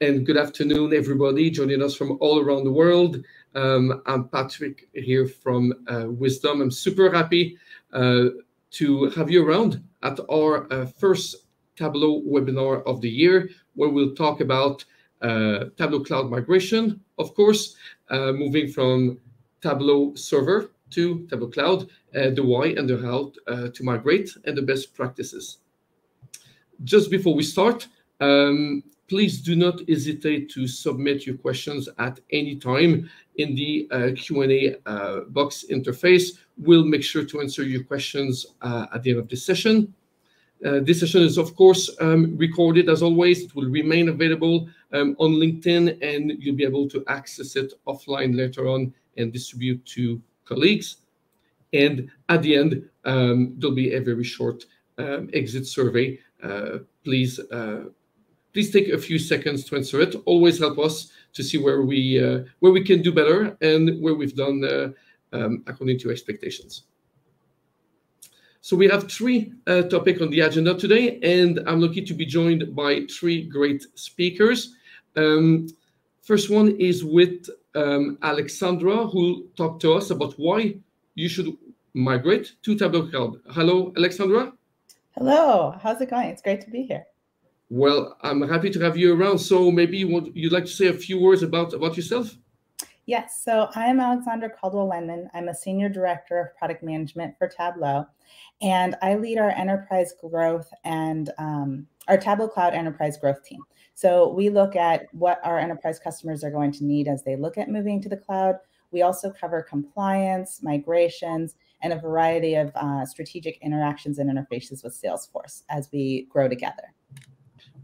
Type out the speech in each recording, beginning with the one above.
and good afternoon, everybody joining us from all around the world. Um, I'm Patrick here from uh, Wiiisdom. I'm super happy uh, to have you around at our uh, first Tableau webinar of the year, where we'll talk about uh, Tableau Cloud migration, of course, uh, moving from Tableau Server to Tableau Cloud, uh, the why and the how to migrate, and the best practices. Just before we start, um, please do not hesitate to submit your questions at any time in the uh, Q&A uh, box interface. We'll make sure to answer your questions uh, at the end of the session. Uh, this session is, of course, um, recorded as always. It will remain available um, on LinkedIn, and you'll be able to access it offline later on and distribute to colleagues. And at the end, um, there'll be a very short um, exit survey. Uh, please uh, please take a few seconds to answer it. Always help us to see where we uh, where we can do better and where we've done uh, um, according to expectations. So we have three uh, topics on the agenda today, and I'm lucky to be joined by three great speakers. Um, first one is with um, Alexandra, who talked to us about why you should migrate to Tableau Cloud. Hello, Alexandra. Hello, how's it going? It's great to be here. Well, I'm happy to have you around. So maybe you you'd like to say a few words about, about yourself? Yes, so I'm Alexandra Caldwell Lennon. I'm a Senior Director of Product Management for Tableau, and I lead our enterprise growth and um, our Tableau Cloud enterprise growth team. So we look at what our enterprise customers are going to need as they look at moving to the cloud. We also cover compliance, migrations, and a variety of uh, strategic interactions and interfaces with Salesforce as we grow together.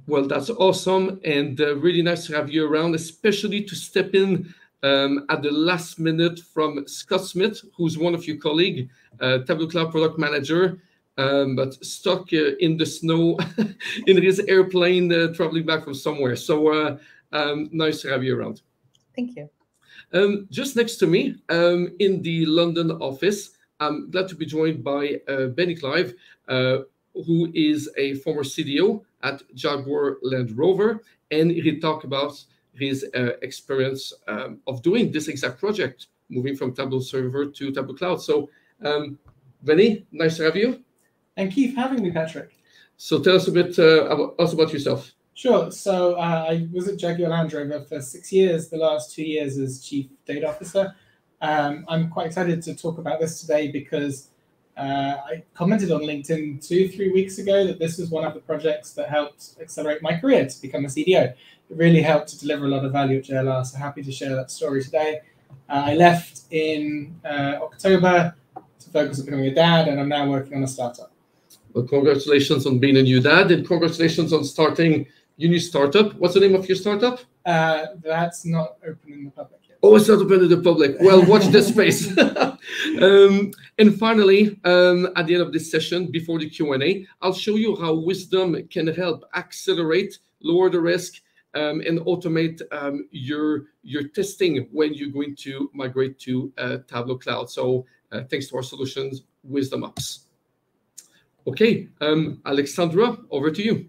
Well, that's awesome and uh, really nice to have you around, especially to step in um, at the last minute from Scott Smith, who's one of your colleagues, uh, Tableau Cloud Product Manager, um, but stuck uh, in the snow in his airplane uh, traveling back from somewhere. So uh, um, nice to have you around. Thank you. Um, just next to me um, in the London office, I'm glad to be joined by uh, Benny Clive, who is a former CDO at Jaguar Land Rover, and he talked about his uh, experience um, of doing this exact project, moving from Tableau Server to Tableau Cloud. So, um, Benny, nice to have you. And Keith, having me, Patrick. So, tell us a bit uh, about, us about yourself. Sure. So, uh, I was at Jaguar Land Rover for six years, the last two years as Chief Data Officer. Um, I'm quite excited to talk about this today because uh, I commented on LinkedIn two, three weeks ago that this was one of the projects that helped accelerate my career to become a CDO. It really helped to deliver a lot of value at JLR, so happy to share that story today. Uh, I left in uh, October to focus on becoming a dad, and I'm now working on a startup. Well, congratulations on being a new dad, and congratulations on starting your new startup. What's the name of your startup? Uh, that's not open in the public. Oh, it's not open to the public. Well, watch this space. um, and finally, um, at the end of this session, before the Q&A, I'll show you how Wiiisdom can help accelerate, lower the risk, um, and automate um, your, your testing when you're going to migrate to uh, Tableau Cloud. So uh, thanks to our solutions, Wiiisdom Ops. Okay, um, Alexandra, over to you.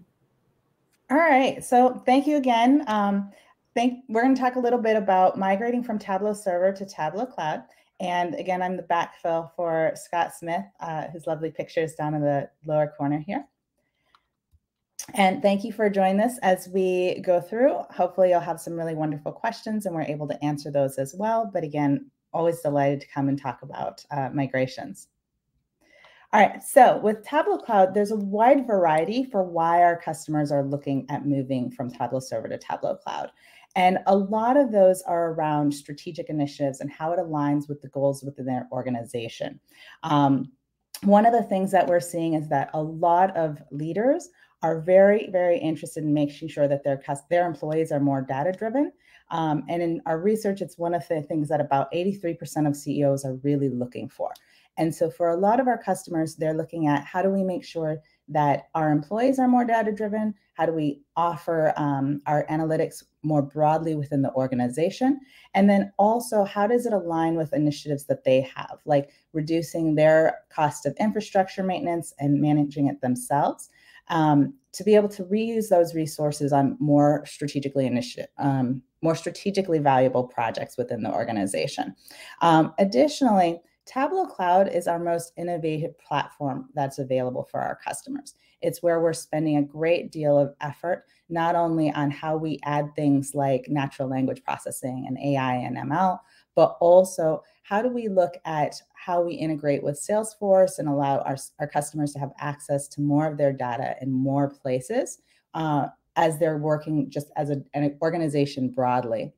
All right, so thank you again. Um, think we're going to talk a little bit about migrating from Tableau Server to Tableau Cloud. And again, I'm the backfill for Scott Smith, uh, his lovely pictures down in the lower corner here. And thank you for joining us as we go through. Hopefully you'll have some really wonderful questions and we're able to answer those as well. But again, always delighted to come and talk about uh, migrations. All right, so with Tableau Cloud, there's a wide variety for why our customers are looking at moving from Tableau Server to Tableau Cloud. And a lot of those are around strategic initiatives and how it aligns with the goals within their organization. Um, one of the things that we're seeing is that a lot of leaders are very, very interested in making sure that their their employees are more data driven. Um, and in our research, it's one of the things that about 83% of CEOs are really looking for. And so for a lot of our customers, they're looking at how do we make sure that our employees are more data driven? How do we offer um, our analytics more broadly within the organization? And then also, how does it align with initiatives that they have, like reducing their cost of infrastructure maintenance and managing it themselves? um, to be able to reuse those resources on more strategically initiative, um, more strategically valuable projects within the organization. Um, additionally, Tableau Cloud is our most innovative platform that's available for our customers. It's where we're spending a great deal of effort, not only on how we add things like natural language processing and AI and ML, but also how do we look at how we integrate with Salesforce and allow our, our customers to have access to more of their data in more places uh, as they're working just as a, an organization broadly.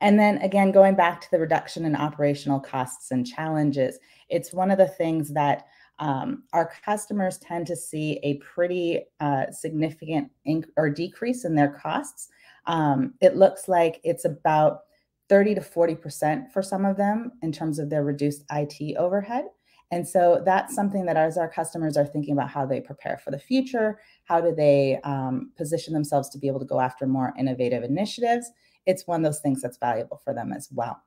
And then again, going back to the reduction in operational costs and challenges, it's one of the things that um, our customers tend to see a pretty uh, significant inc- or decrease in their costs. Um, it looks like it's about 30 to 40% for some of them in terms of their reduced IT overhead. And so that's something that as our customers are thinking about how they prepare for the future, how do they um, position themselves to be able to go after more innovative initiatives, it's one of those things that's valuable for them as well.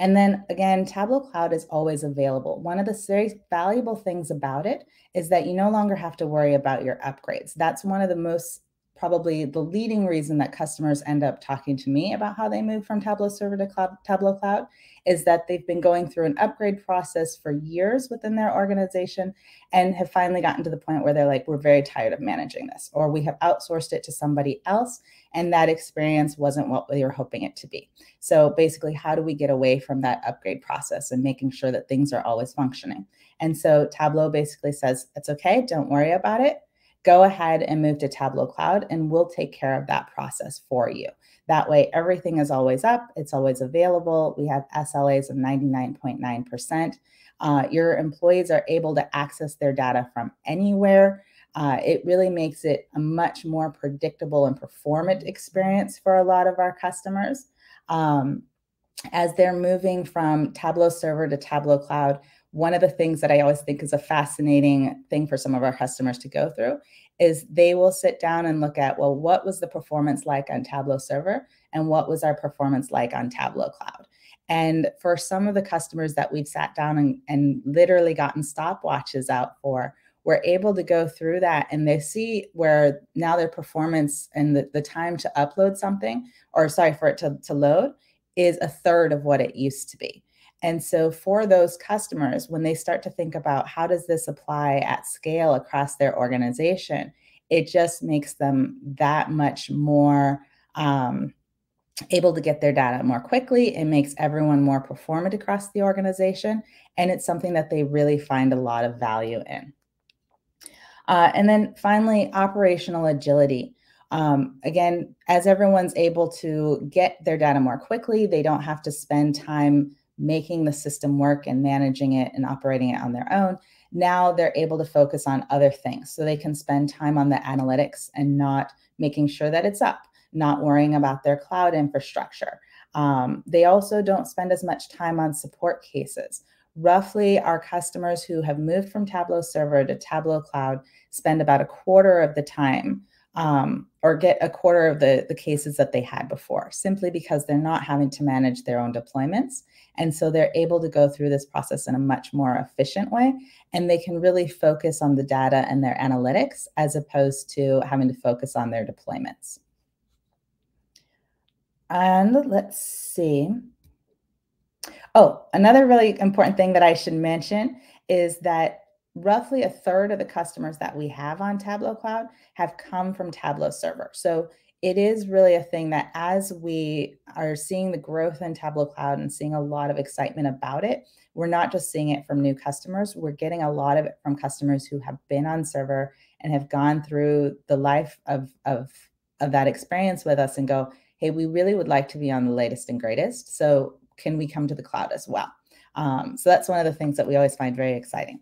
And then again, Tableau Cloud is always available. One of the very valuable things about it is that you no longer have to worry about your upgrades. That's one of the most probably the leading reason that customers end up talking to me about how they move from Tableau Server to Cloud, Tableau Cloud is that they've been going through an upgrade process for years within their organization and have finally gotten to the point where they're like, we're very tired of managing this, or we have outsourced it to somebody else, and that experience wasn't what we were hoping it to be. So basically, how do we get away from that upgrade process and making sure that things are always functioning? And so Tableau basically says, it's okay, don't worry about it go ahead and move to Tableau Cloud and we'll take care of that process for you. That way, everything is always up, it's always available. We have SLAs of 99.9%. Uh, your employees are able to access their data from anywhere. Uh, it really makes it a much more predictable and performant experience for a lot of our customers. Um, as they're moving from Tableau Server to Tableau Cloud, one of the things that I always think is a fascinating thing for some of our customers to go through is they will sit down and look at, well, what was the performance like on Tableau Server and what was our performance like on Tableau Cloud? And for some of the customers that we've sat down and, and literally gotten stopwatches out for, we're able to go through that and they see where now their performance and the, the time to upload something, or sorry, for it to, to load, is a third of what it used to be. And so for those customers, when they start to think about how does this apply at scale across their organization, it just makes them that much more um, able to get their data more quickly. It makes everyone more performant across the organization. And it's something that they really find a lot of value in. Uh, and then finally, operational agility. Um, again, as everyone's able to get their data more quickly, they don't have to spend time making the system work and managing it and operating it on their own. Now they're able to focus on other things. So they can spend time on the analytics and not making sure that it's up, not worrying about their cloud infrastructure. Um, they also don't spend as much time on support cases. Roughly, our customers who have moved from Tableau Server to Tableau Cloud spend about a quarter of the time um, or get a quarter of the, the cases that they had before, simply because they're not having to manage their own deployments. And so they're able to go through this process in a much more efficient way. And they can really focus on the data and their analytics as opposed to having to focus on their deployments. And let's see. Oh, another really important thing that I should mention is that roughly a third of the customers that we have on Tableau Cloud have come from Tableau Server. So it is really a thing that as we are seeing the growth in Tableau Cloud and seeing a lot of excitement about it, we're not just seeing it from new customers, we're getting a lot of it from customers who have been on server and have gone through the life of, of, of that experience with us and go, hey, we really would like to be on the latest and greatest. So can we come to the cloud as well? Um, so that's one of the things that we always find very exciting.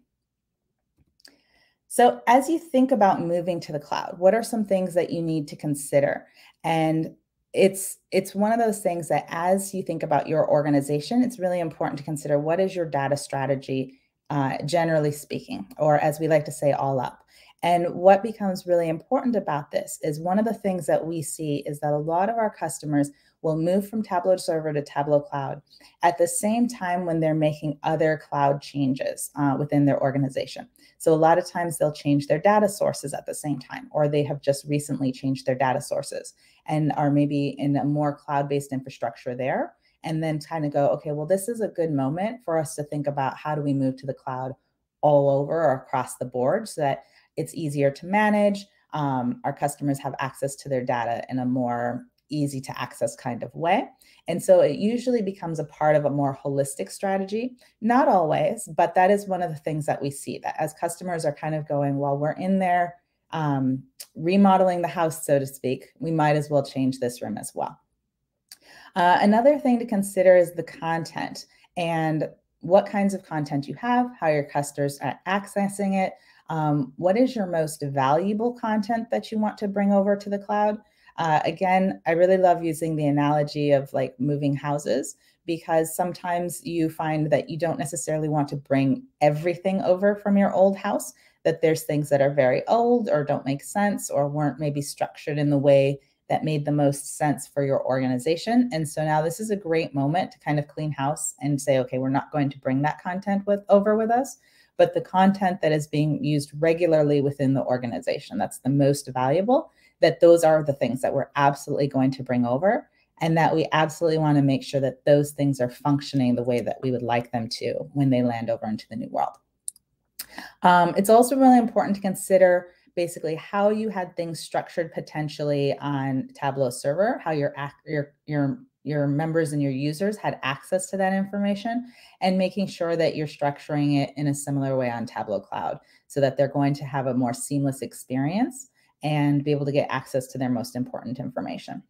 So, as you think about moving to the cloud, what are some things that you need to consider? And it's it's one of those things that as you think about your organization, it's really important to consider what is your data strategy, uh, generally speaking, or as we like to say, all up. And what becomes really important about this is one of the things that we see is that a lot of our customers will move from Tableau Server to Tableau Cloud at the same time when they're making other cloud changes uh, within their organization. So a lot of times they'll change their data sources at the same time, or they have just recently changed their data sources and are maybe in a more cloud-based infrastructure there. And then kind of go, okay, well, this is a good moment for us to think about how do we move to the cloud all over or across the board so that it's easier to manage. Um, our customers have access to their data in a more easy to access kind of way. And so it usually becomes a part of a more holistic strategy. Not always, but that is one of the things that we see that as customers are kind of going, well, we're in there um, remodeling the house, so to speak, we might as well change this room as well. Uh, another thing to consider is the content and what kinds of content you have, how your customers are accessing it, um, what is your most valuable content that you want to bring over to the cloud? Uh, again, I really love using the analogy of like moving houses because sometimes you find that you don't necessarily want to bring everything over from your old house, that there's things that are very old or don't make sense or weren't maybe structured in the way that made the most sense for your organization. And so now this is a great moment to kind of clean house and say, okay, we're not going to bring that content with over with us but the content that is being used regularly within the organization that's the most valuable that those are the things that we're absolutely going to bring over and that we absolutely want to make sure that those things are functioning the way that we would like them to when they land over into the new world. Um, it's also really important to consider basically how you had things structured potentially on tableau server how your your your your members and your users had access to that information and making sure that you're structuring it in a similar way on Tableau Cloud so that they're going to have a more seamless experience and be able to get access to their most important information.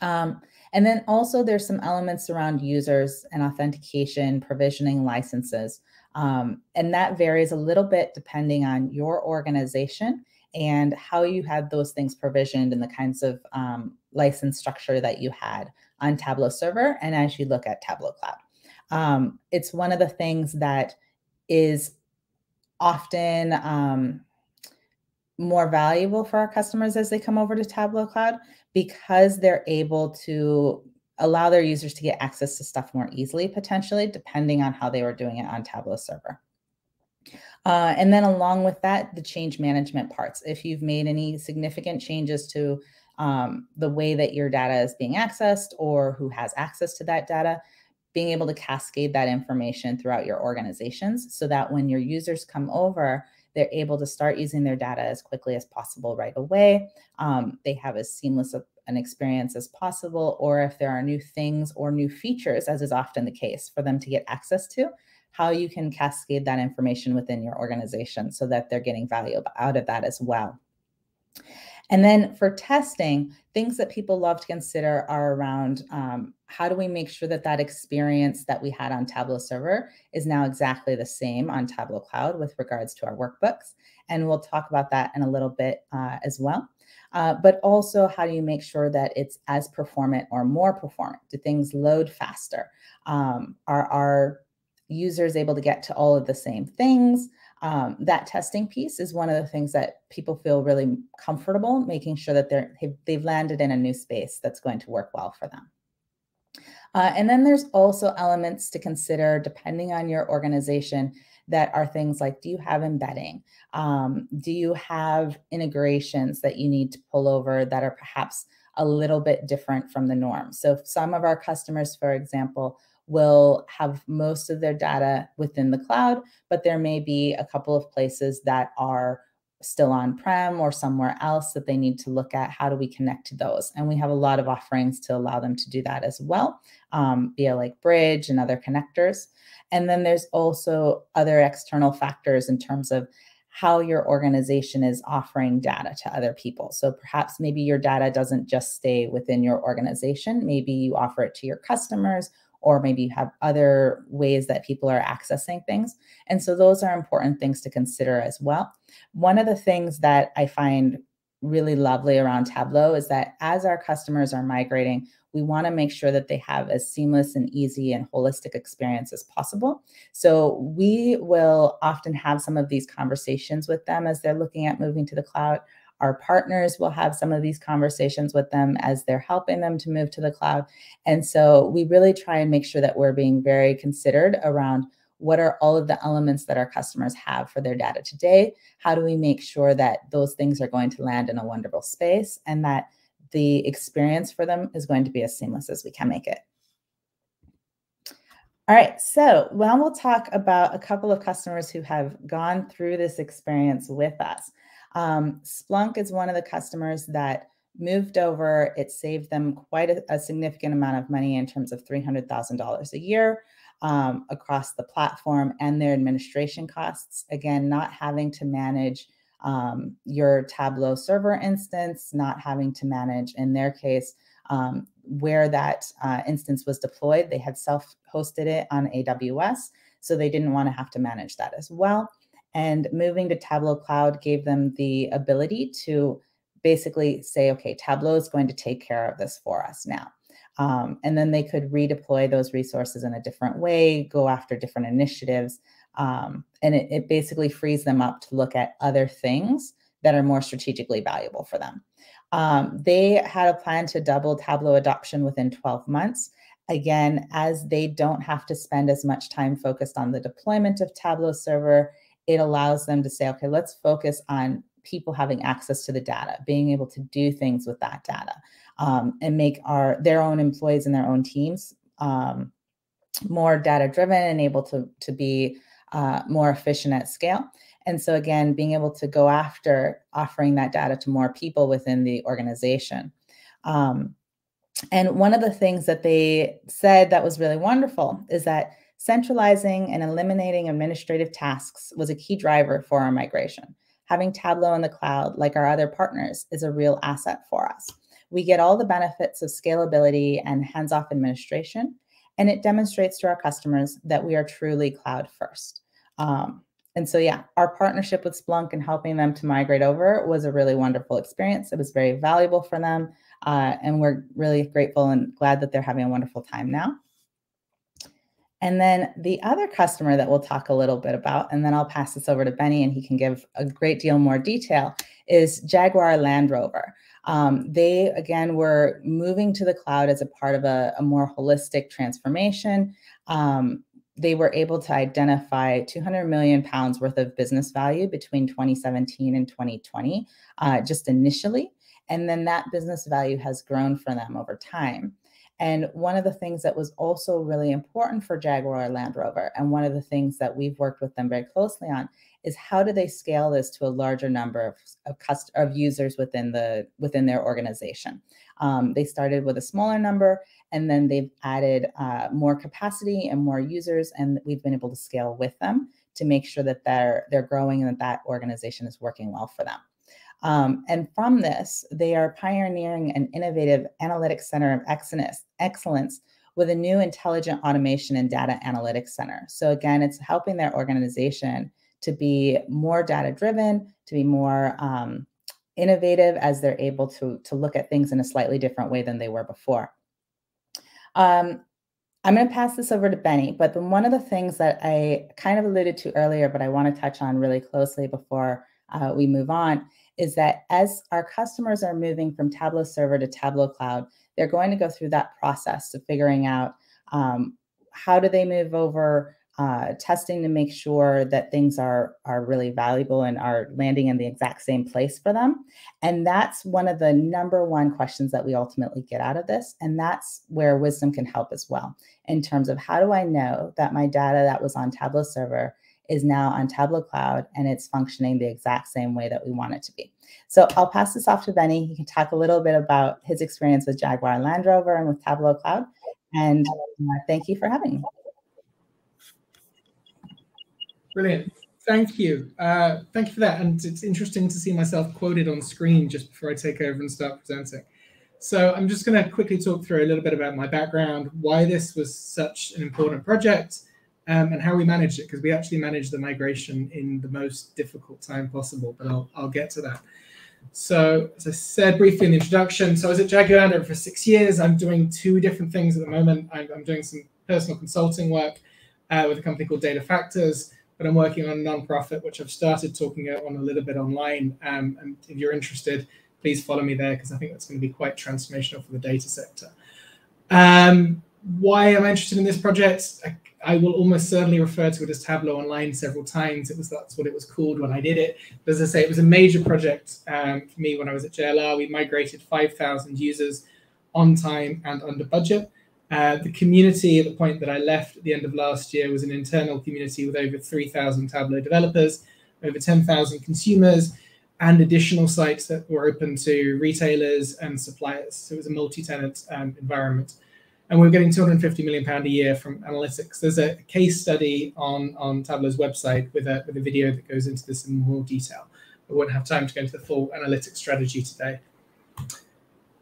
Um, and then also there's some elements around users and authentication, provisioning licenses. Um, and that varies a little bit depending on your organization and how you had those things provisioned and the kinds of um, license structure that you had on Tableau Server and as you look at Tableau Cloud. Um, it's one of the things that is often um, more valuable for our customers as they come over to Tableau Cloud because they're able to allow their users to get access to stuff more easily, potentially, depending on how they were doing it on Tableau Server. Uh, and then along with that, the change management parts. If you've made any significant changes to um, the way that your data is being accessed or who has access to that data, being able to cascade that information throughout your organizations so that when your users come over, they're able to start using their data as quickly as possible right away. Um, they have as seamless a, an experience as possible, or if there are new things or new features, as is often the case, for them to get access to, how you can cascade that information within your organization so that they're getting value out of that as well. And then for testing, things that people love to consider are around um, how do we make sure that that experience that we had on Tableau Server is now exactly the same on Tableau Cloud with regards to our workbooks. And we'll talk about that in a little bit uh, as well. Uh, but also, how do you make sure that it's as performant or more performant? Do things load faster? Um, are our users able to get to all of the same things? Um, that testing piece is one of the things that people feel really comfortable making sure that they're they've landed in a new space that's going to work well for them. Uh, and then there's also elements to consider depending on your organization that are things like do you have embedding? Um, do you have integrations that you need to pull over that are perhaps a little bit different from the norm? So, some of our customers, for example, will have most of their data within the cloud, but there may be a couple of places that are still on prem or somewhere else that they need to look at how do we connect to those and we have a lot of offerings to allow them to do that as well um, via like bridge and other connectors and then there's also other external factors in terms of how your organization is offering data to other people. So perhaps maybe your data doesn't just stay within your organization. Maybe you offer it to your customers or maybe you have other ways that people are accessing things. And so those are important things to consider as well. One of the things that I find really lovely around Tableau is that as our customers are migrating, we want to make sure that they have as seamless and easy and holistic experience as possible. So we will often have some of these conversations with them as they're looking at moving to the cloud. Our partners will have some of these conversations with them as they're helping them to move to the cloud. And so we really try and make sure that we're being very considered around what are all of the elements that our customers have for their data today? How do we make sure that those things are going to land in a wonderful space and that the experience for them is going to be as seamless as we can make it? All right, so now we'll talk about a couple of customers who have gone through this experience with us. Um, Splunk is one of the customers that moved over. It saved them quite a, a significant amount of money in terms of $300,000 a year um, across the platform and their administration costs. Again, not having to manage um, your Tableau server instance, not having to manage, in their case, um, where that uh, instance was deployed. They had self hosted it on AWS, so they didn't want to have to manage that as well. And moving to Tableau Cloud gave them the ability to basically say, okay, Tableau is going to take care of this for us now. Um, and then they could redeploy those resources in a different way, go after different initiatives. Um, and it, it, basically frees them up to look at other things that are more strategically valuable for them. Um, they had a plan to double Tableau adoption within 12 months. Again, as they don't have to spend as much time focused on the deployment of Tableau server, it allows them to say, okay, let's focus on people having access to the data, being able to do things with that data um, and make our their own employees and their own teams um, more data driven and able to to be uh, more efficient at scale. And so again, being able to go after offering that data to more people within the organization. Um, and one of the things that they said that was really wonderful is that centralizing and eliminating administrative tasks was a key driver for our migration. Having Tableau in the cloud, like our other partners, is a real asset for us. We get all the benefits of scalability and hands off administration, and it demonstrates to our customers that we are truly cloud first. Um, and so, yeah, our partnership with Splunk and helping them to migrate over was a really wonderful experience. It was very valuable for them. Uh, and we're really grateful and glad that they're having a wonderful time now. And then the other customer that we'll talk a little bit about, and then I'll pass this over to Benny and he can give a great deal more detail, is Jaguar Land Rover. Um, they, again, were moving to the cloud as a part of a, a more holistic transformation. Um, they were able to identify 200 million pounds worth of business value between 2017 and 2020, uh, just initially. And then that business value has grown for them over time. And one of the things that was also really important for Jaguar Land Rover, and one of the things that we've worked with them very closely on, is how do they scale this to a larger number of of, cust- of users within the within their organization. Um, they started with a smaller number, and then they've added uh, more capacity and more users, and we've been able to scale with them to make sure that they're they're growing and that that organization is working well for them. Um, and from this, they are pioneering an innovative analytics center of excellence with a new intelligent automation and data analytics center. So, again, it's helping their organization to be more data driven, to be more um, innovative as they're able to, to look at things in a slightly different way than they were before. Um, I'm going to pass this over to Benny, but the, one of the things that I kind of alluded to earlier, but I want to touch on really closely before uh, we move on, is that as our customers are moving from Tableau Server to Tableau Cloud, they're going to go through that process of figuring out um, how do they move over, uh, testing to make sure that things are are really valuable and are landing in the exact same place for them. And that's one of the number one questions that we ultimately get out of this. And that's where Wiiisdom can help as well in terms of how do I know that my data that was on Tableau Server is now on Tableau Cloud and it's functioning the exact same way that we want it to be. So I'll pass this off to Benny. He can talk a little bit about his experience with Jaguar Land Rover and with Tableau Cloud. And uh, thank you for having me. Brilliant. Thank you. Uh, thank you for that. And it's interesting to see myself quoted on screen just before I take over and start presenting. So I'm just going to quickly talk through a little bit about my background, why this was such an important project, um, and how we managed it, because we actually managed the migration in the most difficult time possible, but I'll, I'll get to that. So as I said briefly in the introduction, so I was at Jaguar for six years. I'm doing two different things at the moment. I'm, I'm doing some personal consulting work uh, with a company called Data Factors, but I'm working on a nonprofit, which I've started talking on a little bit online. Um, and if you're interested, please follow me there because I think that's going to be quite transformational for the data sector. Um, why am I interested in this project? I, I, will almost certainly refer to it as Tableau Online several times. It was that's what it was called when I did it. But as I say, it was a major project um, for me when I was at JLR. We migrated 5,000 users on time and under budget. Uh, the community at the point that I left at the end of last year was an internal community with over 3,000 Tableau developers, over 10,000 consumers, and additional sites that were open to retailers and suppliers. So it was a multi-tenant um, environment. And we are getting 250 million pound a year from analytics. There's a case study on, on Tableau's website with a, with a video that goes into this in more detail. I won't have time to go into the full analytics strategy today.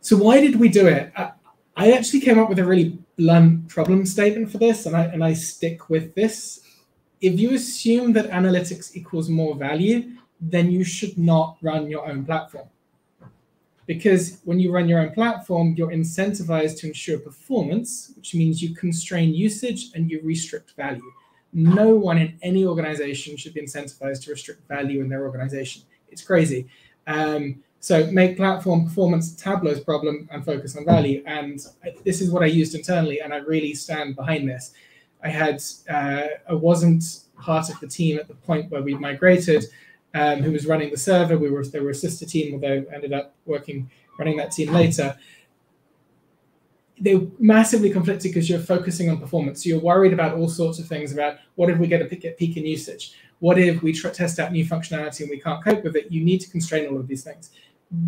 So why did we do it? I, I actually came up with a really blunt problem statement for this, and I, and I stick with this. If you assume that analytics equals more value, then you should not run your own platform. Because when you run your own platform, you're incentivized to ensure performance, which means you constrain usage and you restrict value. No one in any organization should be incentivized to restrict value in their organization. It's crazy. Um, so make platform performance Tableau's problem and focus on value. And this is what I used internally, and I really stand behind this. I had uh, I wasn't part of the team at the point where we migrated, um, who was running the server. We were they were a sister team, although ended up working running that team later. They were massively conflicted because you're focusing on performance. So you're worried about all sorts of things about what if we get a peak, peak in usage? What if we test out new functionality and we can't cope with it? You need to constrain all of these things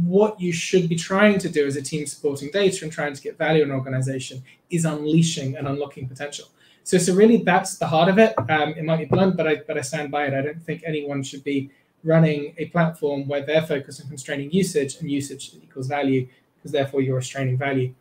what you should be trying to do as a team supporting data and trying to get value in an organization is unleashing and unlocking potential. So, so really, that's the heart of it. Um, it might be blunt, but I but I stand by it. I don't think anyone should be running a platform where they're focused on constraining usage and usage equals value, because therefore you're restraining value.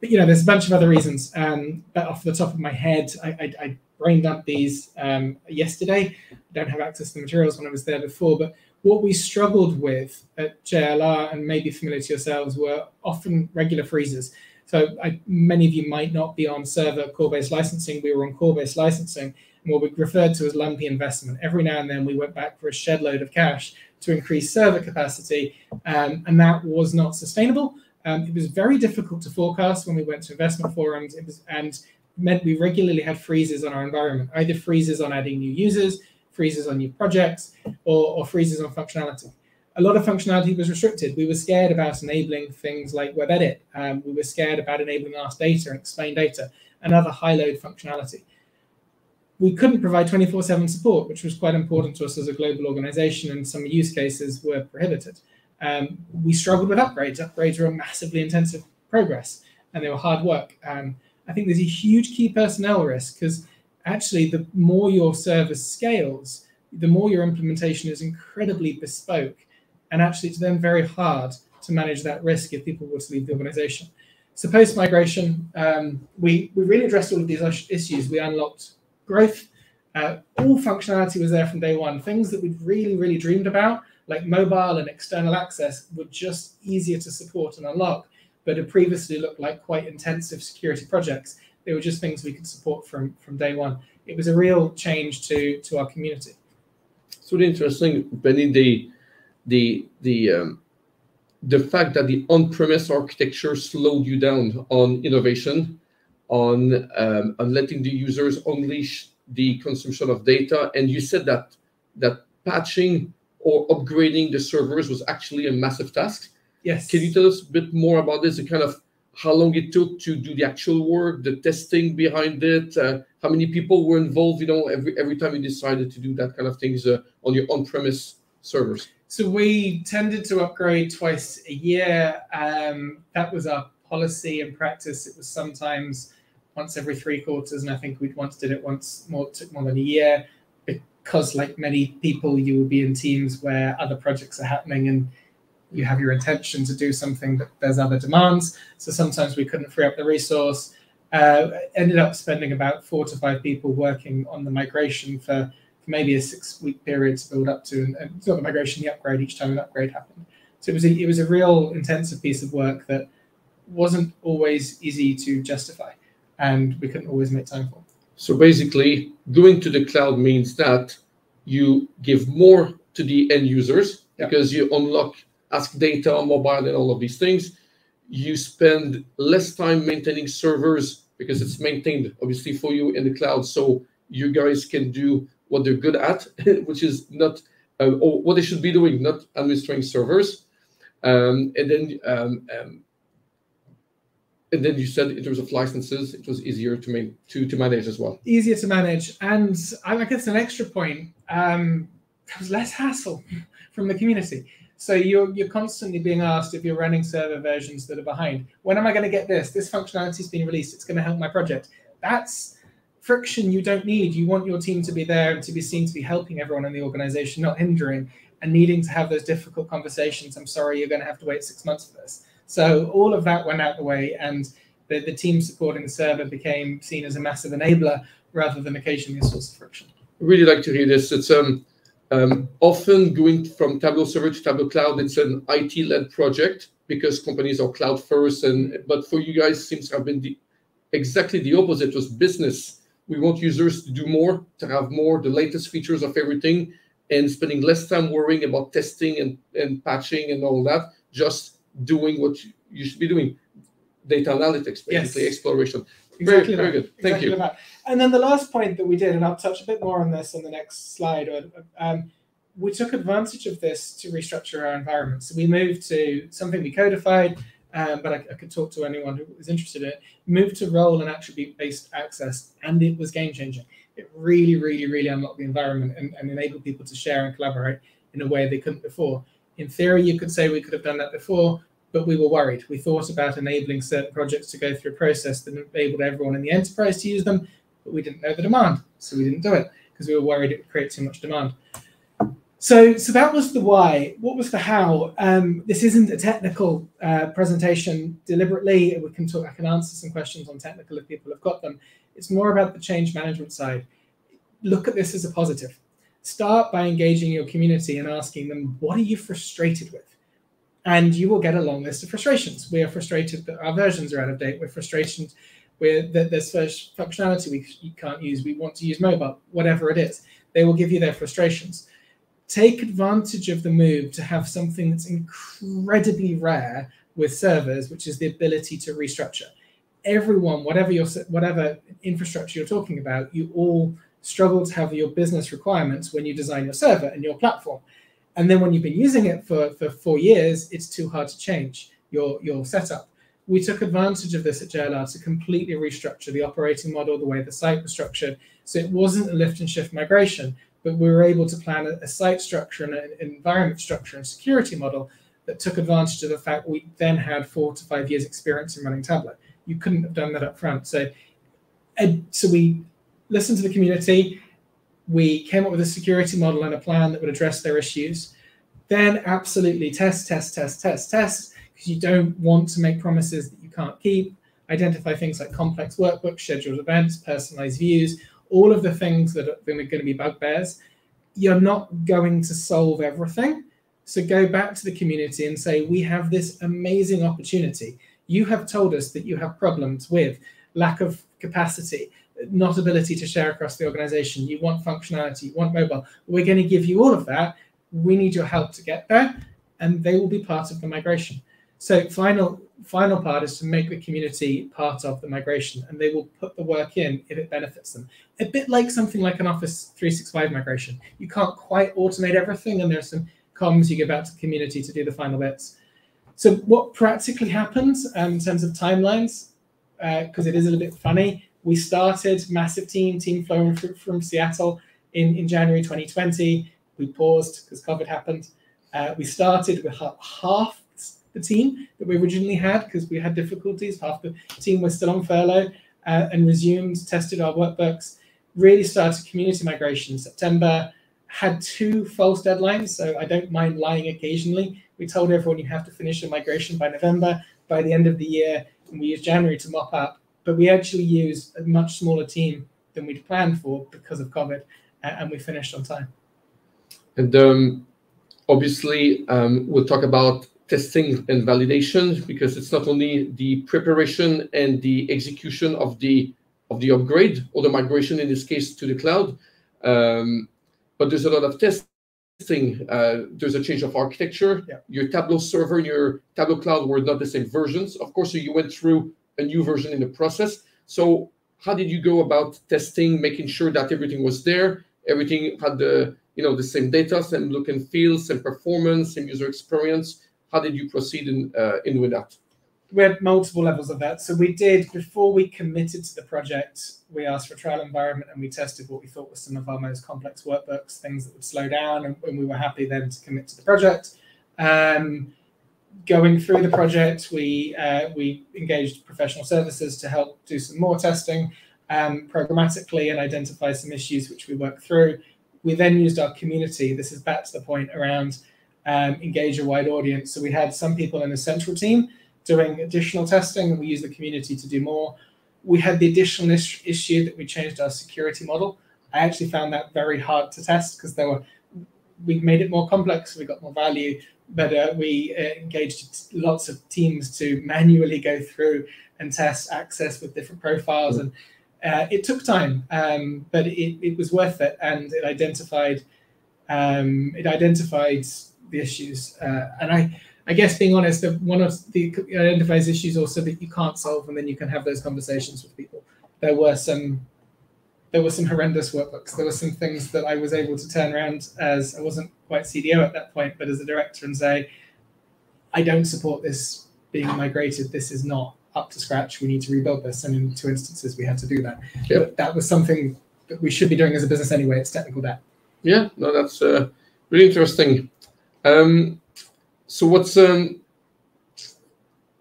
But you know, there's a bunch of other reasons. Um, but off the top of my head, I, I, I brain dumped these um, yesterday. I don't have access to the materials when I was there before, but what we struggled with at JLR and maybe familiar to yourselves were often regular freezes. So I, many of you might not be on server core-based licensing. We were on core-based licensing, what we referred to as lumpy investment. Every now and then we went back for a shed load of cash to increase server capacity, um, and that was not sustainable. Um, it was very difficult to forecast when we went to investment forums. Was and meant we regularly had freezes on our environment, either freezes on adding new users, freezes on new projects, or, or freezes on functionality. A lot of functionality was restricted. We were scared about enabling things like web edit. Um, we were scared about enabling ask data and explain data and other high load functionality. We couldn't provide 24 7 support, which was quite important to us as a global organization, and some use cases were prohibited. Um, we struggled with upgrades. Upgrades were a massively intensive progress and they were hard work. Um, I think there's a huge key personnel risk because actually, the more your service scales, the more your implementation is incredibly bespoke. And actually, it's then very hard to manage that risk if people were to leave the organization. So post migration, um, we, we really addressed all of these issues. We unlocked growth. Uh, all functionality was there from day one. Things that we'd really, really dreamed about, like mobile and external access, were just easier to support and unlock, but had previously looked like quite intensive security projects. They were just things we could support from from day one. It was a real change to to our community. It's really interesting, Benny. The the the um, the fact that the on-premise architecture slowed you down on innovation, on um, on letting the users unleash the consumption of data, and you said that that patching or upgrading the servers was actually a massive task. Yes. Can you tell us a bit more about this? The kind of how long it took to do the actual work, the testing behind it, uh, how many people were involved, you know, every every time you decided to do that kind of things uh, on your on-premise servers? So we tended to upgrade twice a year. Um, that was our policy and practice. It was sometimes once every three quarters, and I think we'd once did it once more took more than a year because, like many people, you will be in teams where other projects are happening and you have your intention to do something, but there's other demands. So sometimes we couldn't free up the resource. Uh, ended up spending about four to five people working on the migration for, for maybe a six week period to build up to, and, and it's not the migration, the upgrade each time an upgrade happened. So it was a, it was a real intensive piece of work that wasn't always easy to justify, and we couldn't always make time for. So basically, going to the cloud means that you give more to the end users Yeah. because you unlock ask data on mobile and all of these things. You spend less time maintaining servers because it's maintained obviously for you in the cloud. So you guys can do what they're good at, which is not uh, or what they should be doing, not administering servers. Um, and then um, um, and then you said in terms of licenses, it was easier to main, to to manage as well. Easier to manage, and I guess an extra point. Um, there was less hassle from the community. So you're you're constantly being asked if you're running server versions that are behind. When am I going to get this? This functionality's been released. It's going to help my project. That's friction you don't need. You want your team to be there and to be seen to be helping everyone in the organization, not hindering and needing to have those difficult conversations. I'm sorry, you're going to have to wait six months for this. So all of that went out the way, and the, the team supporting the server became seen as a massive enabler rather than occasionally a source of friction. I really like to hear this. It's um, um, often going from Tableau Server to Tableau Cloud. It's an IT-led project because companies are cloud first, and but for you guys, seems to have been the exactly the opposite. It was business. We want users to do more, to have more, the latest features of everything, and spending less time worrying about testing and, and patching and all that. Just doing what you- should be doing, data analytics, basically Yes. exploration. Very, very that. good. Thank Exactly you. that. And then the last point that we did, and I'll touch a bit more on this on the next slide, um, we took advantage of this to restructure our environment. So we moved to something we codified, um, but I, I could talk to anyone who was interested in it. Moved to role and attribute based access, and it was game changing. It really, really, really unlocked the environment and, and enabled people to share and collaborate in a way they couldn't before. In theory, you could say we could have done that before, but we were worried. We thought about enabling certain projects to go through a process that enabled everyone in the enterprise to use them, but we didn't know the demand, so we didn't do it because we were worried it would create too much demand. So, so that was the why. What was the how? Um, this isn't a technical uh, presentation deliberately. We can talk. I can answer some questions on technical if people have got them. It's more about the change management side. Look at this as a positive. Start by engaging your community and asking them, "What are you frustrated with?" and you will get a long list of frustrations. We are frustrated that our versions are out of date. We're frustrated with that there's functionality we can't use. We want to use mobile, whatever it is. They will give you their frustrations. Take advantage of the move to have something that's incredibly rare with servers, which is the ability to restructure. Everyone, whatever your whatever infrastructure you're talking about, you all struggle to have your business requirements when you design your server and your platform. And then when you've been using it for, for four years, it's too hard to change your, your setup. We took advantage of this at JLR to completely restructure the operating model, the way the site was structured. So it wasn't a lift and shift migration, but we were able to plan a, a site structure and an environment structure and security model that took advantage of the fact we then had four to five years experience in running Tableau. You couldn't have done that up front. So, so we listened to the community, we came up with a security model and a plan that would address their issues. Then absolutely test, test, test, test, test, because you don't want to make promises that you can't keep. Identify things like complex workbooks, scheduled events, personalized views, all of the things that are going to be bugbears. You're not going to solve everything. So go back to the community and say, we have this amazing opportunity. You have told us that you have problems with lack of capacity, not ability to share across the organization. You want functionality, you want mobile. We're going to give you all of that. We need your help to get there, and they will be part of the migration. So final final part is to make the community part of the migration, and they will put the work in if it benefits them. A bit like something like an Office 365 migration. You can't quite automate everything, and there's some comms you give out to the community to do the final bits. So what practically happens um, in terms of timelines, because uh, it is a little bit funny, we started massive team, team flowing from, from Seattle in, in January 2020. We paused because COVID happened. Uh, we started with half the team that we originally had because we had difficulties. Half the team was still on furlough uh, and resumed, tested our workbooks, really started community migration in September. Had two false deadlines, so I don't mind lying occasionally. We told everyone you have to finish the migration by November, by the end of the year, and we used January to mop up but we actually used a much smaller team than we'd planned for because of COVID, and we finished on time. And um, obviously, um, we'll talk about testing and validation because it's not only the preparation and the execution of the of the upgrade or the migration in this case to the cloud, um, but there's a lot of testing. Uh, there's a change of architecture. Yeah. Your Tableau server and your Tableau cloud were not the same versions, of course. So you went through a new version in the process. So how did you go about testing, making sure that everything was there, everything had the you know the same data, same look and feel, same performance, same user experience? How did you proceed in uh, in with that? we had multiple levels of that. So we did before we committed to the project, we asked for a trial environment and we tested what we thought was some of our most complex workbooks, things that would slow down, and, and we were happy then to commit to the project. Um, going through the project, we uh, we engaged professional services to help do some more testing um, programmatically and identify some issues which we worked through. We then used our community. This is back to the point around um, engage a wide audience. So we had some people in the central team doing additional testing, and we used the community to do more. We had the additional is- issue that we changed our security model. I actually found that very hard to test because there were we made it more complex, we got more value, but uh, we uh, engaged lots of teams to manually go through and test access with different profiles, and uh, it took time, um, but it, it was worth it, and it identified um, it identified the issues, uh, and I. I guess being honest, one of the it identifies issues also that you can't solve, and then you can have those conversations with people. There were some there were some horrendous workbooks. There were some things that I was able to turn around as I wasn't quite CDO at that point, but as a director and say, I don't support this being migrated. This is not up to scratch. We need to rebuild this. And in two instances, we had to do that. Yep. But that was something that we should be doing as a business anyway. It's technical debt. Yeah, no, that's uh, really interesting. Um, so what's um,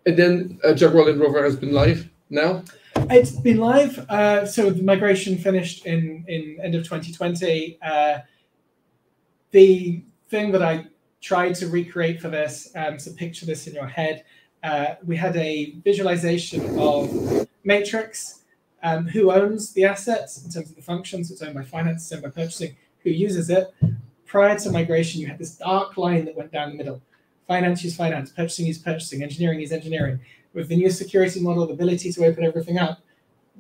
and then uh, Jaguar Land Rover has been live now. It's been live. Uh, so the migration finished in in end of 2020. Uh, the thing that I tried to recreate for this, um, so picture this in your head. Uh, we had a visualization of Matrix, um, who owns the assets in terms of the functions. It's owned by finance, it's owned by purchasing. Who uses it? Prior to migration, you had this dark line that went down the middle. Finance is finance, purchasing is purchasing, engineering is engineering with the new security model, the ability to open everything up,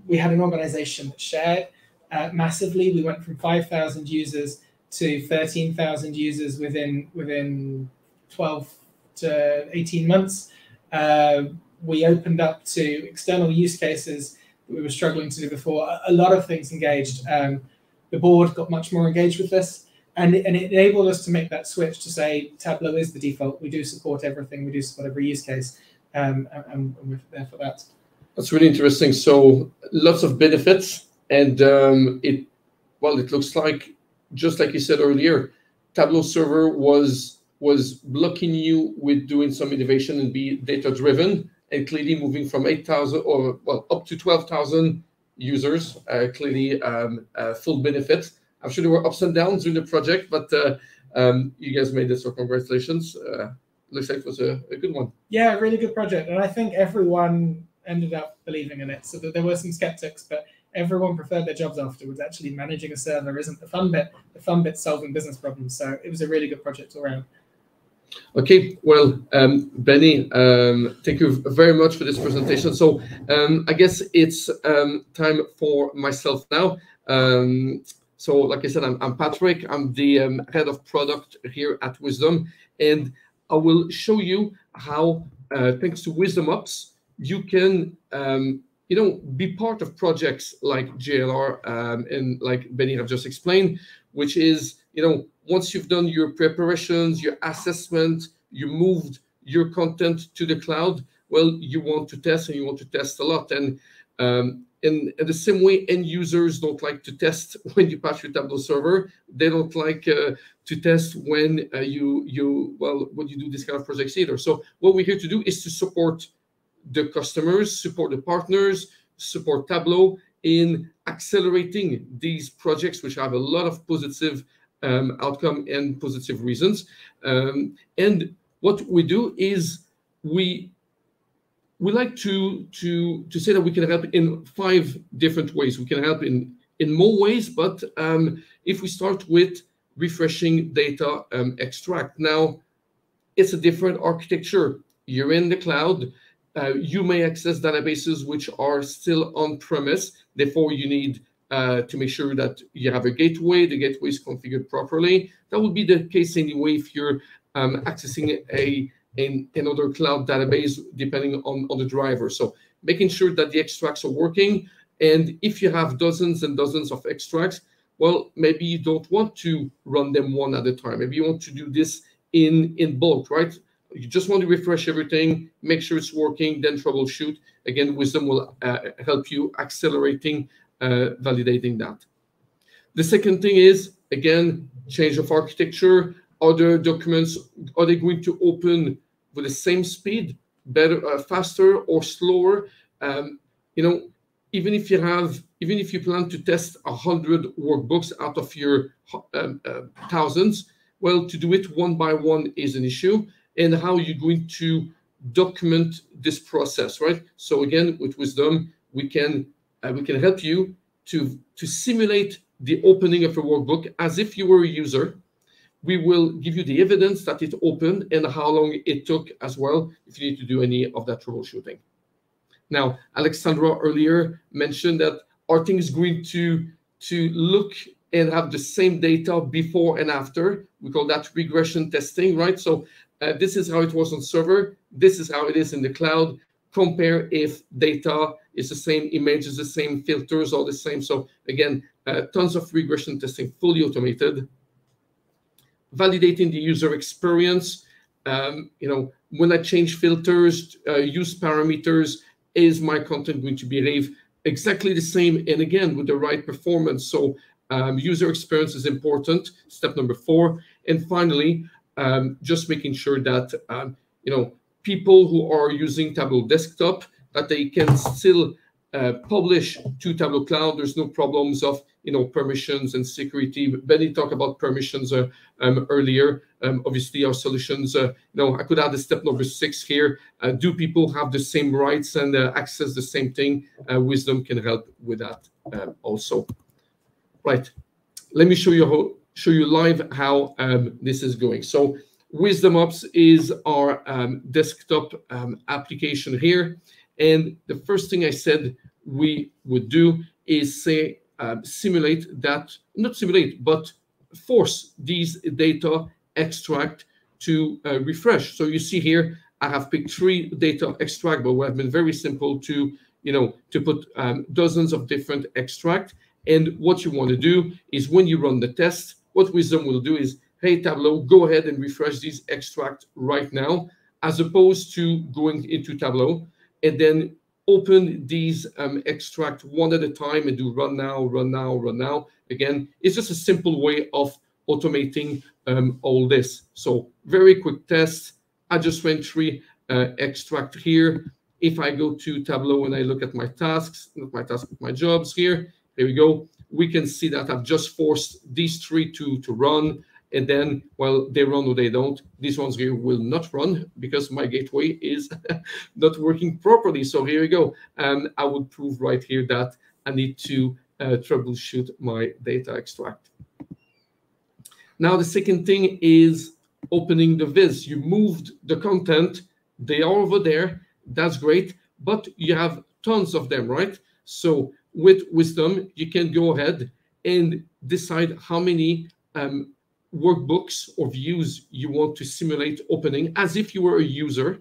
we had an organization that shared uh, massively. We went from 5,000 users to 13,000 users within within 12 to 18 months. Uh, we opened up to external use cases that we were struggling to do before. A, lot of things engaged. Um, the board got much more engaged with this. And, and it enabled us to make that switch to say Tableau is the default. We do support everything. We do support every use case um, and, and we're there for that. That's really interesting. So lots of benefits, and um, it well, it looks like just like you said earlier, Tableau Server was was blocking you with doing some innovation and be data driven, and clearly moving from eight thousand or well up to twelve thousand users. Uh, clearly, um, uh, full benefit. I'm sure there were ups and downs during the project, but uh, um, you guys made it. So congratulations. Uh, looks like it was a, a good one. Yeah, really good project, and I think everyone ended up believing in it. So that there were some skeptics, but everyone preferred their jobs afterwards. Actually, managing a server isn't the fun bit. The fun bit's solving business problems. So it was a really good project all around. Okay, well, um, Benny, um, thank you very much for this presentation. So um, I guess it's um, time for myself now. Um, so like I said, I'm, I'm Patrick. I'm the um, head of product here at Wiiisdom, and I will show you how, uh, thanks to Wiiisdom Ops, you can, you know, be part of projects like JLR um, and like Benny have just explained, which is, you know, once you've done your preparations, your assessment, you moved your content to the cloud, well, you want to test and you want to test a lot. And um, in, in, the same way, end users don't like to test when you patch your Tableau server. They don't like uh, to test when uh, you you well when you do this kind of projects either. So what we're here to do is to support the customers, support the partners, support Tableau in accelerating these projects, which have a lot of positive um, outcome and positive reasons. Um, and what we do is we we like to to to say that we can help in five different ways. We can help in in more ways, but um, if we start with refreshing data um, extract. Now, it's a different architecture. You're in the cloud. Uh, you may access databases which are still on premise. Therefore, you need uh, to make sure that you have a gateway, the gateway is configured properly. That would be the case anyway if you're um, accessing a, in another cloud database, depending on, on the driver. So making sure that the extracts are working. And if you have dozens and dozens of extracts, well, maybe you don't want to run them one at a time. Maybe you want to do this in, in bulk, right? You just want to refresh everything, make sure it's working, then troubleshoot. Again, Wiiisdom will uh, help you accelerating uh, validating that. The second thing is, again, change of architecture. Other documents, are they going to open with the same speed, better, uh, faster, or slower? Um, you know, even if you have, even if you plan to test a hundred workbooks out of your um, uh, thousands, well, to do it one by one is an issue, and how you're going to document this process, right? So again, with Wiiisdom, we can uh, we can help you to, to simulate the opening of a workbook as if you were a user. We will give you the evidence that it opened and how long it took as well if you need to do any of that troubleshooting. Now, Alexandra earlier mentioned that our Arting is going to, to look and have the same data before and after. We call that regression testing, right? So uh, this is how it was on server. This is how it is in the cloud compare if data is the same, images the same, filters all the same. So again, uh, tons of regression testing, fully automated. Validating the user experience. Um, you know, when I change filters, uh, use parameters, is my content going to behave exactly the same? And again, with the right performance. So um, user experience is important. Step number four. And finally, um, just making sure that, um, you know, people who are using Tableau Desktop that they can still uh, publish to Tableau Cloud. There's no problems of you know permissions and security. Benny talked about permissions uh, um, earlier. Um, obviously, our solutions. Uh, you know, I could add a step number six here. Uh, do people have the same rights and uh, access the same thing? Uh, Wiiisdom can help with that also. Right. Let me show you how show you live how um, this is going. So Wiiisdom Ops is our um, desktop um, application here. And the first thing I said we would do is say, um, simulate that, not simulate, but force these data extract to uh, refresh. So you see here, I have picked three data extract, but we have been very simple to, you know, to put um, dozens of different extract. And what you want to do is when you run the test, what Wiiisdom will do is hey, Tableau, go ahead and refresh these extract right now, as opposed to going into Tableau and then open these um, extract one at a time and do run now, run now, run now. Again, it's just a simple way of automating um, all this. So very quick test. I just went three uh, extract here. If I go to Tableau and I look at my tasks, not my tasks, my jobs here, here we go. We can see that I've just forced these three to, to run. And then well they run or they don't these ones here will not run because my gateway is not working properly. So here we go. And i would prove right here that i need to uh, troubleshoot my data extract. Now the second thing is opening the viz. You moved the content. They are over there. That's great. But you have tons of them right? So with Wiiisdom you can go ahead and decide how many um, workbooks or views you want to simulate opening as if you were a user.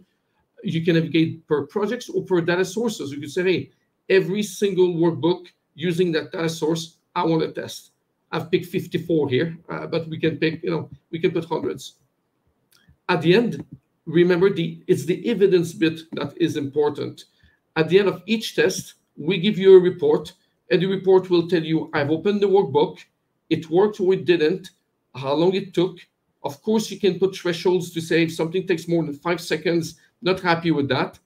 You can navigate per projects or per data sources. You could say, hey, every single workbook using that data source, I want to test. I've picked 54 here, uh, but we can pick, you know, we can put hundreds. At the end, remember the it's the evidence bit that is important. At the end of each test, we give you a report, and the report will tell you, I've opened the workbook, it worked or it didn't, how long it took. Of course, you can put thresholds to say if something takes more than five seconds, not happy with that.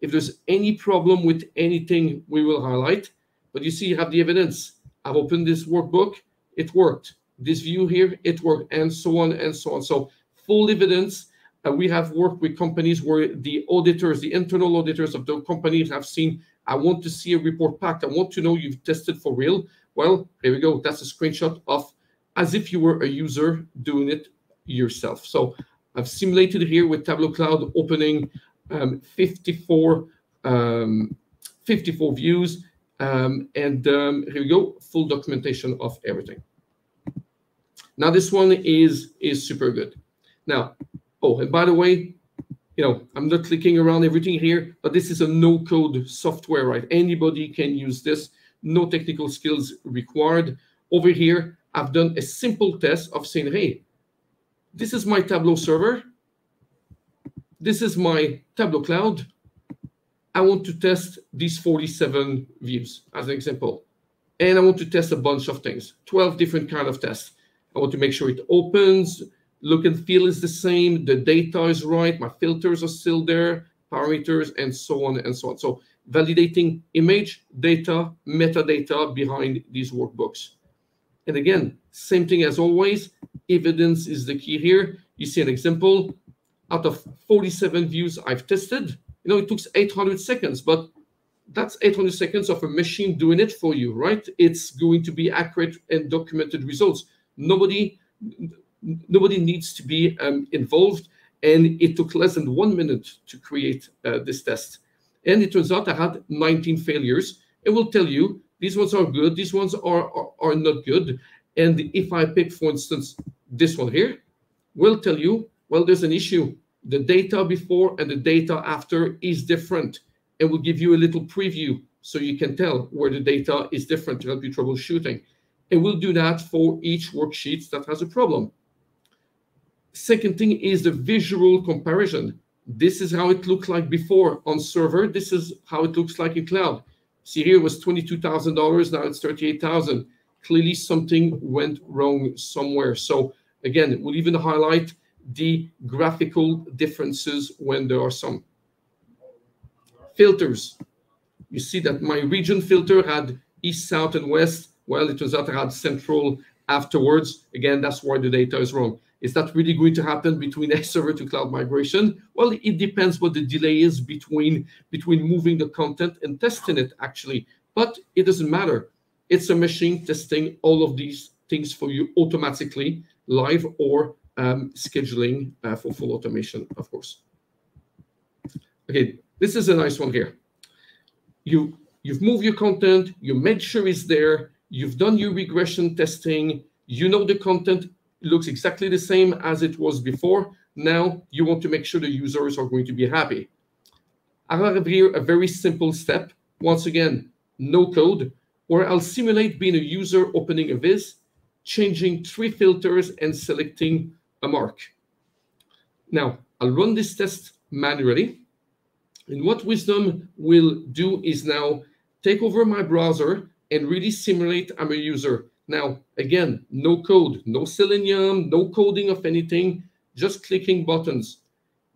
If there's any problem with anything, we will highlight. But you see, you have the evidence. I've opened this workbook, it worked. This view here, it worked, and so on and so on. So full evidence. Uh, we have worked with companies where the auditors, the internal auditors of the companies have seen, I want to see a report packed. I want to know you've tested for real. Well, here we go. That's a screenshot of as if you were a user doing it yourself. So I've simulated here with Tableau Cloud opening um, 54, um, 54 views. Um, and um, here we go, full documentation of everything. Now this one is, is super good. Now, oh, and by the way, you know, I'm not clicking around everything here, but this is a no-code software, right? Anybody can use this, no technical skills required. Over here, I've done a simple test of saying, hey, this is my Tableau server. This is my Tableau Cloud. I want to test these 47 views as an example. And I want to test a bunch of things, 12 different kind of tests. I want to make sure it opens, look and feel is the same, the data is right, my filters are still there, parameters, and so on and so on. So validating image, data, metadata behind these workbooks. And again, same thing as always, evidence is the key here. You see an example, out of 47 views I've tested, you know, it took 800 seconds, but that's 800 seconds of a machine doing it for you, right? It's going to be accurate and documented results. Nobody, nobody needs to be um, involved, and it took less than one minute to create uh, this test. And it turns out I had 19 failures. It will tell you these ones are good, these ones are, are, are not good. And if I pick, for instance, this one here, will tell you, well, there's an issue. The data before and the data after is different. And will give you a little preview so you can tell where the data is different to help you troubleshooting. And we'll do that for each worksheet that has a problem. Second thing is the visual comparison. This is how it looked like before on server. This is how it looks like in cloud. Here was $22,000, now it's 38,000. Clearly something went wrong somewhere. So again, we'll even highlight the graphical differences when there are some. Filters. You see that my region filter had east, south, and west. Well, it turns out had central afterwards. Again, that's why the data is wrong. Is that really going to happen between a server to cloud migration? Well, it depends what the delay is between, between moving the content and testing it, actually. But it doesn't matter. It's a machine testing all of these things for you automatically, live or um, scheduling uh, for full automation, of course. Okay, this is a nice one here. You, you've moved your content, you made sure it's there, you've done your regression testing, you know the content looks exactly the same as it was before. Now you want to make sure the users are going to be happy. I have here a very simple step. Once again, no code, where I'll simulate being a user opening a viz, changing three filters and selecting a mark. Now, I'll run this test manually. And what Wiiisdom will do is now take over my browser and really simulate I'm a user. Now, again, no code, no Selenium, no coding of anything, just clicking buttons.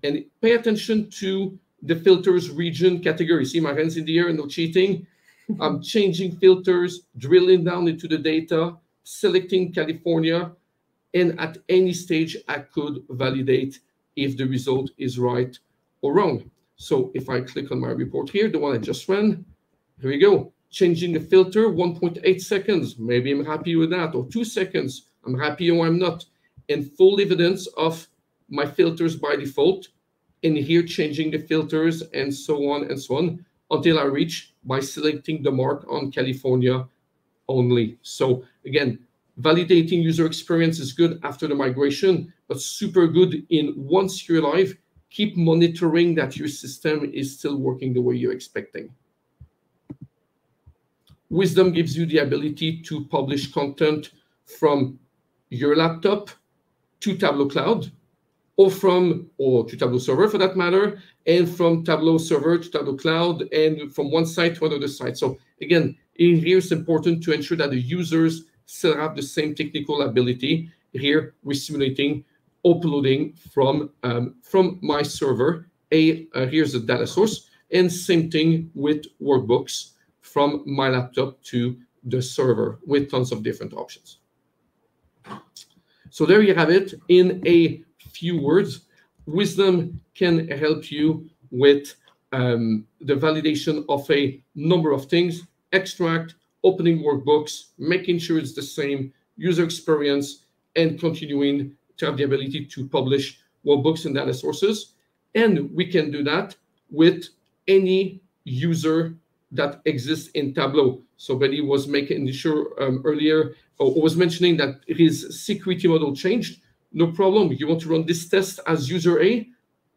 And pay attention to the filters region category. See my hands in the air, and no cheating. I'm changing filters, drilling down into the data, selecting California, and at any stage, I could validate if the result is right or wrong. So if I click on my report here, the one I just ran, here we go changing the filter 1.8 seconds. Maybe I'm happy with that, or two seconds. I'm happy or I'm not. And full evidence of my filters by default. And here changing the filters and so on and so on until I reach by selecting the mark on California only. So again, validating user experience is good after the migration, but super good in once you're live, keep monitoring that your system is still working the way you're expecting. Wiiisdom gives you the ability to publish content from your laptop to Tableau Cloud, or from or to Tableau Server for that matter, and from Tableau Server to Tableau Cloud, and from one site to another site. So again, here it's important to ensure that the users still have the same technical ability. Here we're simulating uploading from um, from my server. A uh, here's the data source, and same thing with workbooks from my laptop to the server with tons of different options. So there you have it in a few words. Wiiisdom can help you with um, the validation of a number of things, extract, opening workbooks, making sure it's the same, user experience, and continuing to have the ability to publish workbooks and data sources. And we can do that with any user that exists in Tableau. So Benny was making sure um, earlier, or was mentioning that his security model changed. No problem. You want to run this test as user A,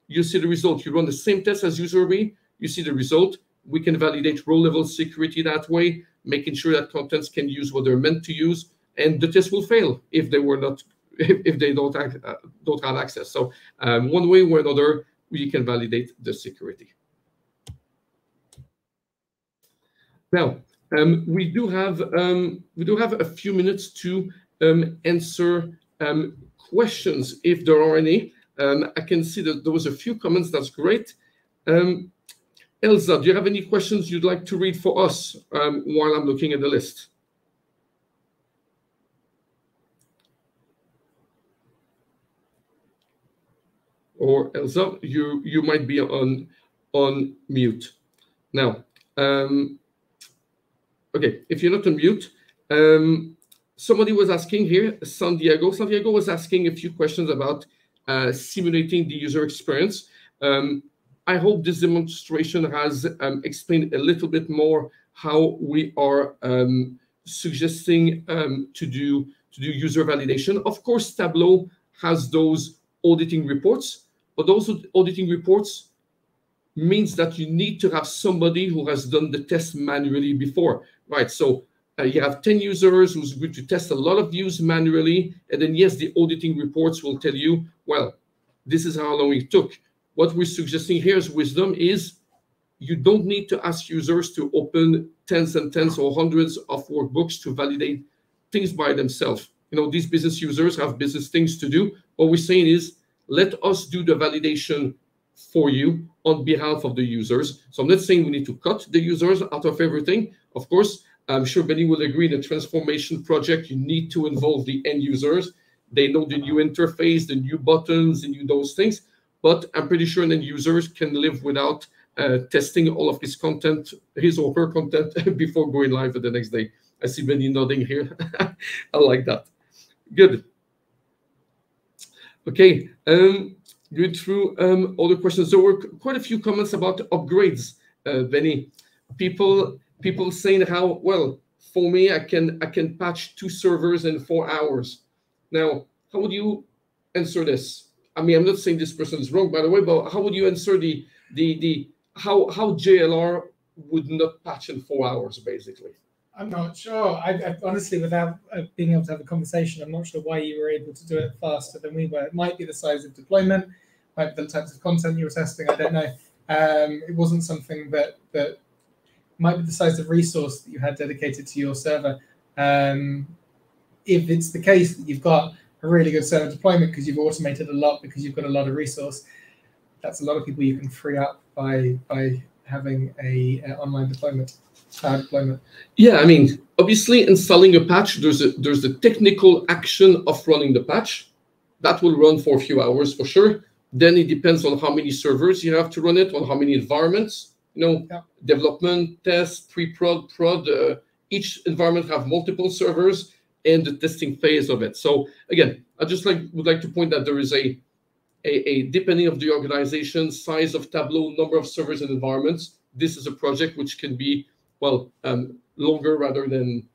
you see the result. You run the same test as user B, you see the result. We can validate row level security that way, making sure that contents can use what they're meant to use, and the test will fail if they were not if, if they don't uh, don't have access. So um, one way or another, we can validate the security. Now um, we do have um, we do have a few minutes to um, answer um, questions if there are any. Um, I can see that there was a few comments. That's great. Um, Elsa, do you have any questions you'd like to read for us while I'm looking at the list? Or Elsa, you you might be on on mute. Now, um, okay, if you're not on mute, um, somebody was asking here, San Diego. San Diego was asking a few questions about uh, simulating the user experience. Um, I hope this demonstration has um, explained a little bit more how we are um, suggesting um, to do to do user validation. Of course, Tableau has those auditing reports, but those auditing reports means that you need to have somebody who has done the test manually before, right? So uh, you have 10 users who's going to test a lot of views manually. And then, yes, the auditing reports will tell you, well, this is how long it took. What we're suggesting here as Wiiisdom is you don't need to ask users to open tens and tens or hundreds of workbooks to validate things by themselves. You know, these business users have business things to do. What we're saying is let us do the validation for you on behalf of the users. So I'm not saying we need to cut the users out of everything. Of course, I'm sure many will agree the transformation project, you need to involve the end users. They know the new interface, the new buttons, the new those things. But I'm pretty sure end users can live without uh, testing all of his content, his or her content before going live for the next day. I see many nodding here. I like that. Good. Okay, um, going through um, all the questions. There were quite a few comments about upgrades, uh, Benny. People people saying how well for me I can I can patch two servers in four hours. Now, how would you answer this? I mean, I'm not saying this person is wrong, by the way, but how would you answer the the the how how JLR would not patch in four hours, basically? I'm not sure. I, I honestly, without uh, being able to have a conversation, I'm not sure why you were able to do it faster than we were. It might be the size of deployment, might be the types of content you were testing. I don't know. Um, it wasn't something that that might be the size of resource that you had dedicated to your server. Um, if it's the case that you've got a really good server deployment because you've automated a lot because you've got a lot of resource, that's a lot of people you can free up by by having a, a online deployment, Yeah, I mean, obviously installing a patch, there's a there's the technical action of running the patch. That will run for a few hours for sure. Then it depends on how many servers you have to run it, on how many environments you know, yeah. development, test, pre-prod, prod. Uh, each environment have multiple servers and the testing phase of it. So again, I just like would like to point that there is a, a, a depending of the organization, size of Tableau, number of servers and environments. This is a project which can be well um, longer rather than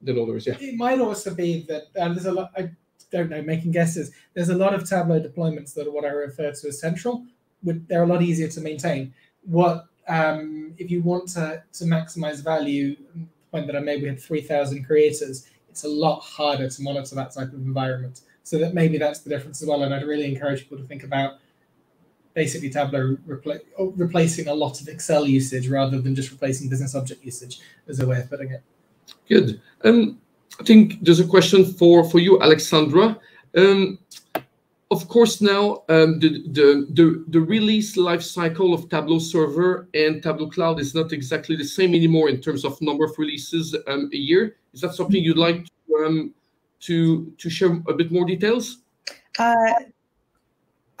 than others. Yeah. It might also be that uh, there's a lot. I don't know, making guesses. There's a lot of Tableau deployments that are what I refer to as central. Would they're a lot easier to maintain. What um, if you want to, to maximize value, the point that I made, we had 3,000 creators, it's a lot harder to monitor that type of environment. So that maybe that's the difference as well. And I'd really encourage people to think about basically Tableau repla- replacing a lot of Excel usage rather than just replacing business object usage as a way of putting it. Good. Um, I think there's a question for, for you, Alexandra. Um, of course, now um, the, the, the, the, release life cycle of Tableau Server and Tableau Cloud is not exactly the same anymore in terms of number of releases um, a year. Is that something you'd like to, um, to, to share a bit more details? Uh,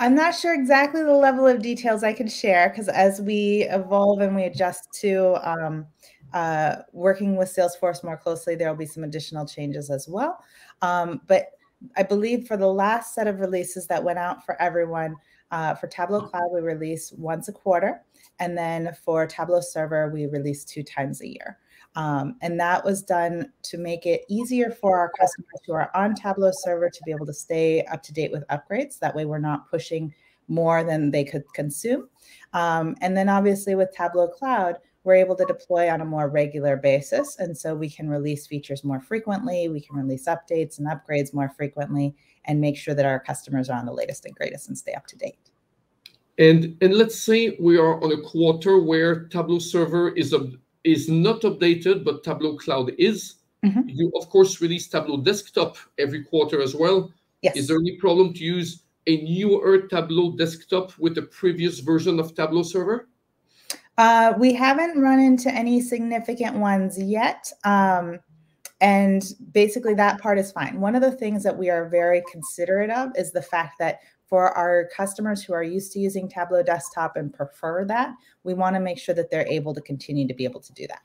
I'm not sure exactly the level of details I can share because as we evolve and we adjust to um, uh, working with Salesforce more closely, there will be some additional changes as well. Um, but I believe for the last set of releases that went out for everyone, uh, for Tableau Cloud, we release once a quarter. And then for Tableau Server, we release two times a year. Um, and that was done to make it easier for our customers who are on Tableau Server to be able to stay up to date with upgrades. That way, we're not pushing more than they could consume. Um, and then, obviously, with Tableau Cloud, we're able to deploy on a more regular basis. And so we can release features more frequently, we can release updates and upgrades more frequently, and make sure that our customers are on the latest and greatest and stay up to date. And, and let's say we are on a quarter where Tableau Server is, is not updated, but Tableau Cloud is. Mm-hmm. You, of course, release Tableau Desktop every quarter as well. Yes. Is there any problem to use a newer Tableau Desktop with the previous version of Tableau Server? Uh, we haven't run into any significant ones yet. Um, and basically, that part is fine. One of the things that we are very considerate of is the fact that for our customers who are used to using Tableau Desktop and prefer that, we want to make sure that they're able to continue to be able to do that.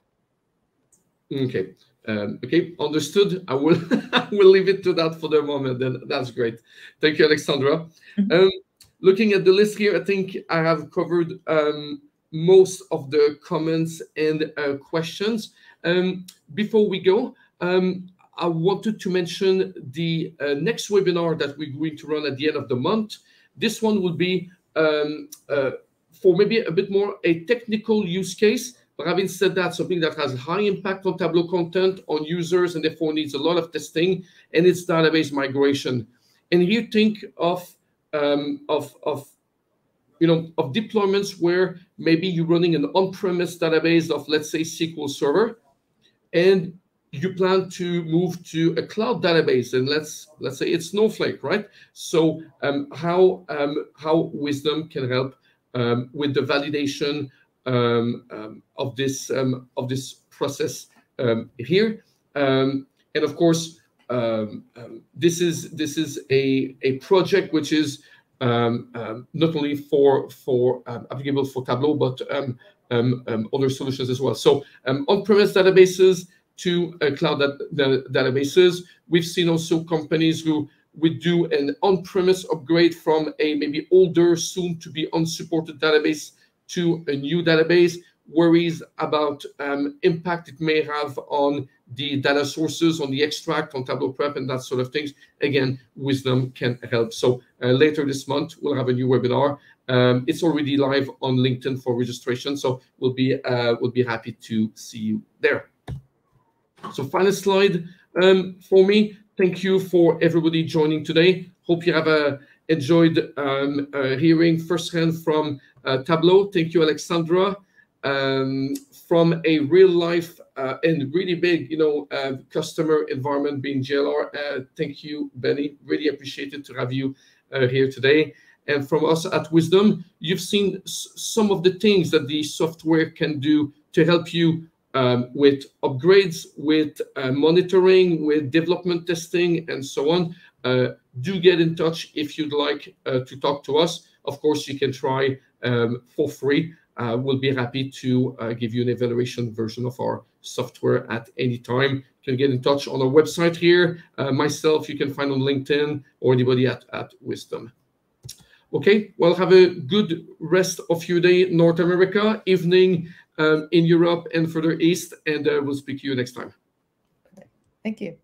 Okay. Um, okay, understood. I will will leave it to that for the moment. Then that's great. Thank you, Alexandra. Mm-hmm. Um, looking at the list here, I think I have covered um, most of the comments and uh, questions. Um, before we go, um, I wanted to mention the uh, next webinar that we're going to run at the end of the month. This one will be um, uh, for maybe a bit more a technical use case. But having said that, something that has high impact on Tableau content, on users, and therefore needs a lot of testing, and it's database migration. And you think of um, of of you know, of deployments where maybe you're running an on-premise database of, let's say, SQL Server, and you plan to move to a cloud database, and let's let's say it's Snowflake, right? So um, how um, how Wiiisdom can help um, with the validation um, um, of this um, of this process here, and of course, this is this is a a project which is not only for for applicable for Tableau, but other solutions as well. So on-premise databases to uh, cloud databases. We've seen also companies who would do an on-premise upgrade from a maybe older, soon to be unsupported database to a new database worries about um, impact it may have on the data sources, on the extract, on Tableau Prep, and that sort of things. Again, Wiiisdom can help. So uh, later this month, we'll have a new webinar. Um, it's already live on LinkedIn for registration, so we'll be uh, we'll be happy to see you there. So final slide um, for me. Thank you for everybody joining today. Hope you have uh, enjoyed um, uh, hearing firsthand from uh, Tableau. Thank you, Alexandra um, from a real life uh, and really big, you know, uh, customer environment being JLR. Uh, thank you, Benny. Really appreciated to have you uh, here today. And from us at Wiiisdom, you've seen some of the things that the software can do to help you um, with upgrades, with uh, monitoring, with development testing, and so on. Uh, do get in touch if you'd like to talk to us. Of course, you can try um, for free uh, we'll be happy to uh, give you an evaluation version of our software at any time. You can get in touch on our website here. Uh, myself, you can find on LinkedIn or anybody at, at Wiiisdom. Okay, well, have a good rest of your day, North America, evening um, in Europe and further east, and uh, we'll speak to you next time. Thank you.